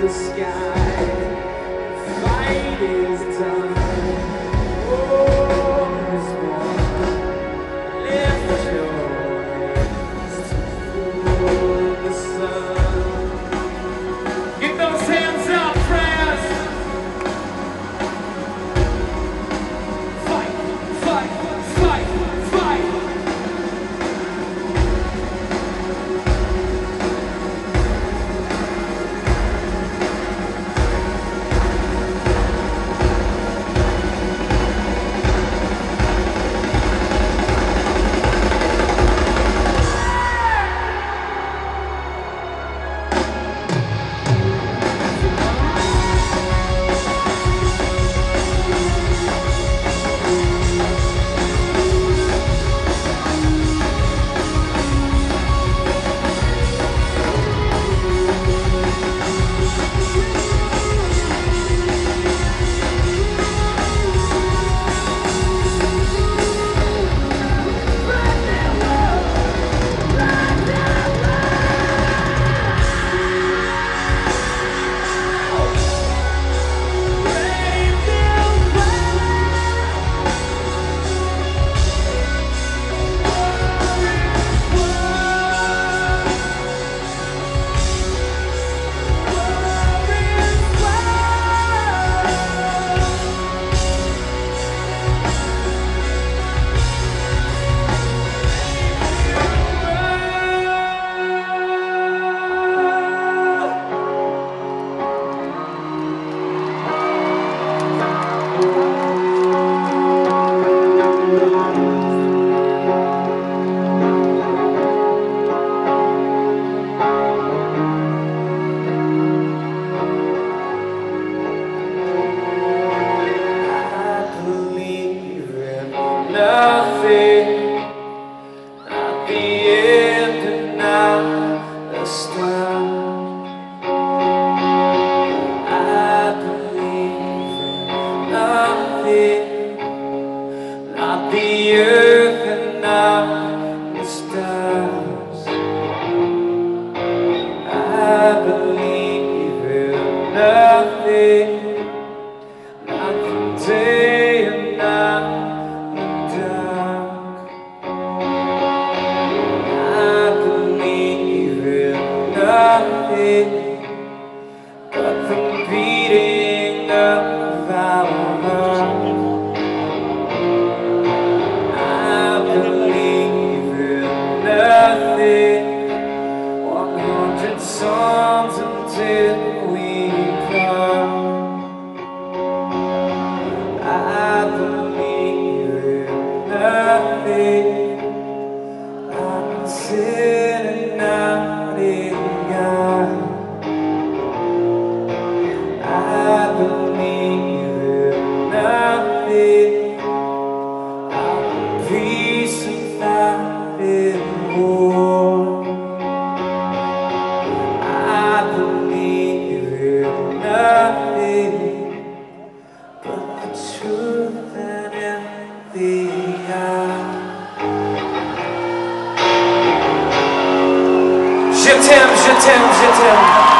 the sky. The fight is done. nothing at the end. I believe in nothing, the earth. songs until we come. I believe in nothing. I'm. Tim, zip Tim.